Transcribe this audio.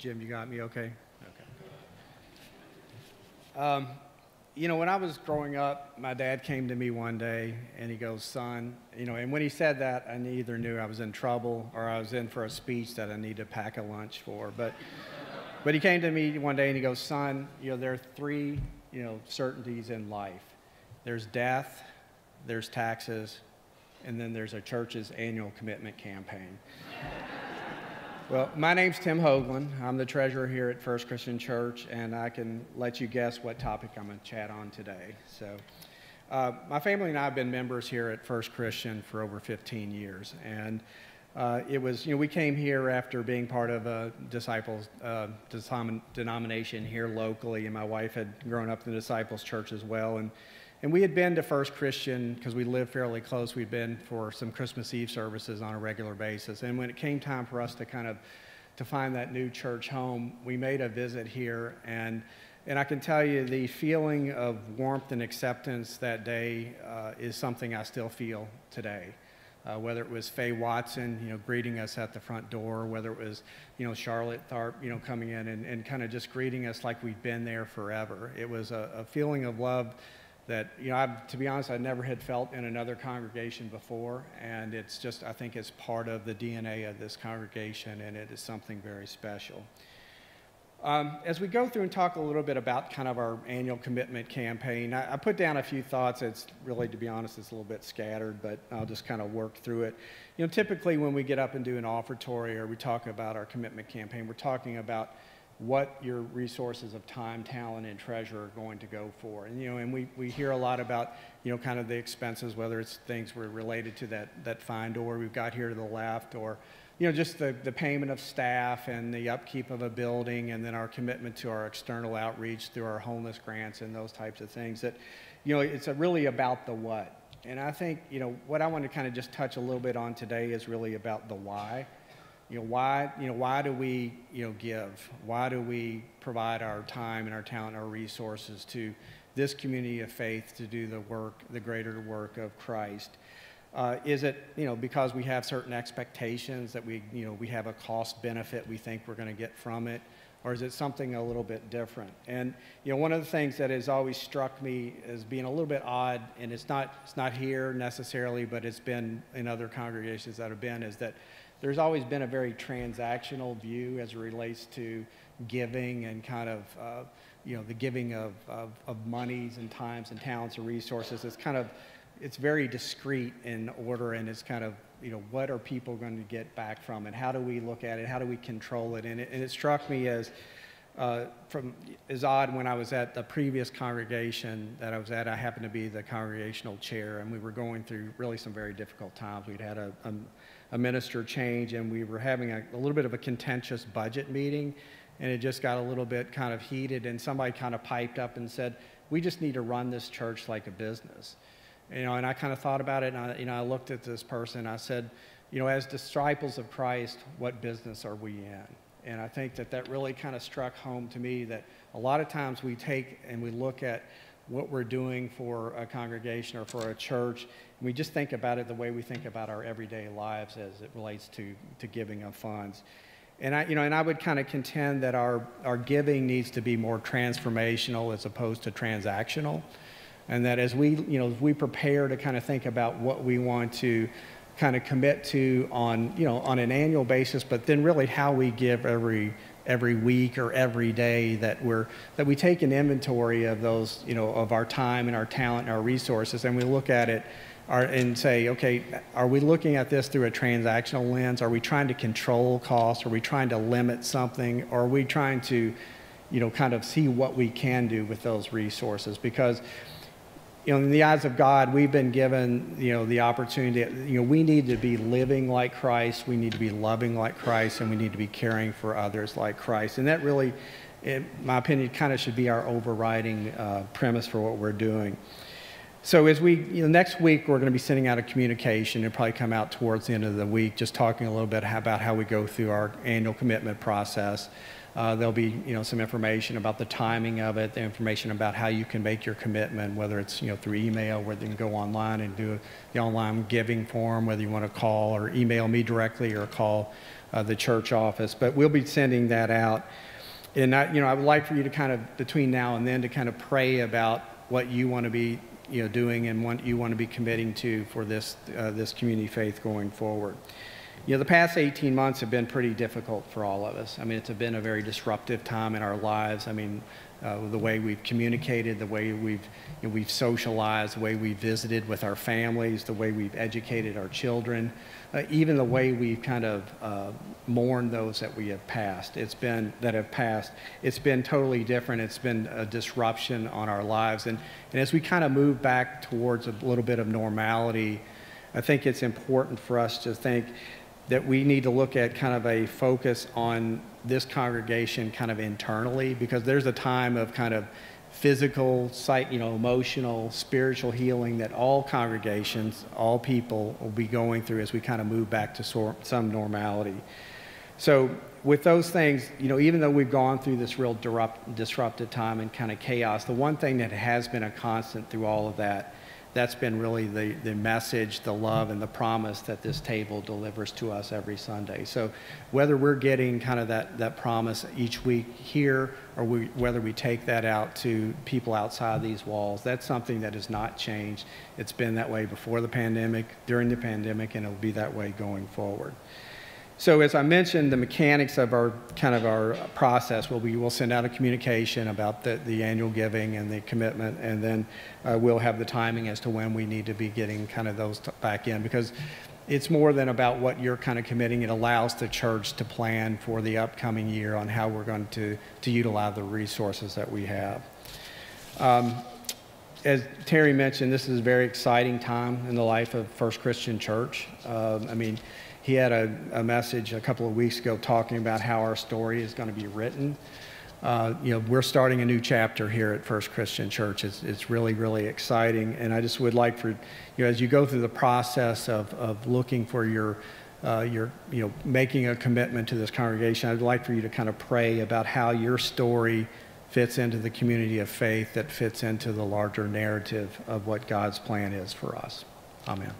Jim, you got me okay? Okay. Um, you know, when I was growing up, my dad came to me one day and he goes, Son, you know, and when he said that, I either knew I was in trouble or I was in for a speech that I need to pack a lunch for. But, but he came to me one day and he goes, Son, you know, there are three, you know, certainties in life there's death, there's taxes, and then there's a church's annual commitment campaign. Well, my name's Tim Hoagland. I'm the treasurer here at First Christian Church, and I can let you guess what topic I'm going to chat on today. So, uh, my family and I have been members here at First Christian for over 15 years, and uh, it was, you know, we came here after being part of a disciples uh, denomination here locally, and my wife had grown up in the disciples church as well, and and we had been to First Christian because we lived fairly close. We'd been for some Christmas Eve services on a regular basis. And when it came time for us to kind of to find that new church home, we made a visit here. And, and I can tell you the feeling of warmth and acceptance that day uh, is something I still feel today. Uh, whether it was Faye Watson, you know, greeting us at the front door, whether it was, you know, Charlotte Tharp, you know, coming in and, and kind of just greeting us like we've been there forever. It was a, a feeling of love that, you know, I've, to be honest, I never had felt in another congregation before, and it's just, I think it's part of the DNA of this congregation, and it is something very special. Um, as we go through and talk a little bit about kind of our annual commitment campaign, I, I, put down a few thoughts. It's really, to be honest, it's a little bit scattered, but I'll just kind of work through it. You know, typically when we get up and do an offertory or we talk about our commitment campaign, we're talking about what your resources of time, talent, and treasure are going to go for. And, you know, and we, we hear a lot about, you know, kind of the expenses, whether it's things were related to that, that fine door we've got here to the left or, you know, just the, the payment of staff and the upkeep of a building and then our commitment to our external outreach through our homeless grants and those types of things that, you know, it's really about the what. And I think, you know, what I want to kind of just touch a little bit on today is really about the why you know, why, you know, why do we, you know, give? Why do we provide our time and our talent and our resources to this community of faith to do the work, the greater work of Christ? Uh, is it, you know, because we have certain expectations that we, you know, we have a cost benefit we think we're going to get from it? Or is it something a little bit different? And, you know, one of the things that has always struck me as being a little bit odd, and it's not, it's not here necessarily, but it's been in other congregations that have been, is that there's always been a very transactional view as it relates to giving and kind of, uh, you know, the giving of, of, of, monies and times and talents and resources. It's kind of, it's very discrete in order and it's kind of, you know, what are people going to get back from it? How do we look at it? How do we control it? And it, and it struck me as, uh, from is odd when I was at the previous congregation that I was at. I happened to be the congregational chair, and we were going through really some very difficult times. We'd had a, a a minister change, and we were having a, a little bit of a contentious budget meeting, and it just got a little bit kind of heated, and somebody kind of piped up and said, "We just need to run this church like a business." You know, and I kind of thought about it, and I, you know, I looked at this person. And I said, "You know, as disciples of Christ, what business are we in?" And I think that that really kind of struck home to me that a lot of times we take and we look at what we're doing for a congregation or for a church. And we just think about it the way we think about our everyday lives as it relates to, to giving of funds. And I, you know, and I would kind of contend that our, our giving needs to be more transformational as opposed to transactional. And that as we, you know, as we prepare to kind of think about what we want to kind of commit to on, you know, on an annual basis, but then really how we give every every week or every day that we're that we take an inventory of those you know of our time and our talent and our resources and we look at it are, and say okay are we looking at this through a transactional lens? Are we trying to control costs? Are we trying to limit something? Or are we trying to you know kind of see what we can do with those resources? Because you know, in the eyes of God, we've been given, you know, the opportunity, you know, we need to be living like Christ, we need to be loving like Christ, and we need to be caring for others like Christ. And that really, in my opinion, kind of should be our overriding uh, premise for what we're doing. So as we, you know, next week we're going to be sending out a communication. It'll probably come out towards the end of the week, just talking a little bit about how we go through our annual commitment process. Uh, there'll be, you know, some information about the timing of it, the information about how you can make your commitment, whether it's, you know, through email, whether you can go online and do the online giving form, whether you want to call or email me directly or call uh, the church office. But we'll be sending that out. And I, you know, I would like for you to kind of, between now and then, to kind of pray about what you want to be, you know, doing and what you want to be committing to for this, uh, this community faith going forward. You know, the past 18 months have been pretty difficult for all of us. I mean, it's been a very disruptive time in our lives. I mean, uh, the way we've communicated, the way we've, you know, we've socialized, the way we've visited with our families, the way we've educated our children, uh, even the way we've kind of uh, mourned those that we have passed. It's been, that have passed, it's been totally different. It's been a disruption on our lives. And, and as we kind of move back towards a little bit of normality, I think it's important for us to think that we need to look at kind of a focus on this congregation kind of internally because there's a time of kind of physical, you know, emotional, spiritual healing that all congregations, all people will be going through as we kind of move back to some normality. So with those things, you know, even though we've gone through this real disrupt, disrupted time and kind of chaos, the one thing that has been a constant through all of that that's been really the, the message, the love, and the promise that this table delivers to us every Sunday. So whether we're getting kind of that, that promise each week here or we, whether we take that out to people outside these walls, that's something that has not changed. It's been that way before the pandemic, during the pandemic, and it'll be that way going forward. So as I mentioned, the mechanics of our kind of our process will be we'll send out a communication about the, the annual giving and the commitment, and then uh, we'll have the timing as to when we need to be getting kind of those back in because it's more than about what you're kind of committing. It allows the church to plan for the upcoming year on how we're going to, to utilize the resources that we have. Um, as Terry mentioned, this is a very exciting time in the life of First Christian Church. Um, I mean, he had a, a, message a couple of weeks ago talking about how our story is going to be written. Uh, you know, we're starting a new chapter here at First Christian Church. It's, it's really, really exciting. And I just would like for, you know, as you go through the process of, of looking for your, uh, your, you know, making a commitment to this congregation, I'd like for you to kind of pray about how your story fits into the community of faith that fits into the larger narrative of what God's plan is for us. Amen.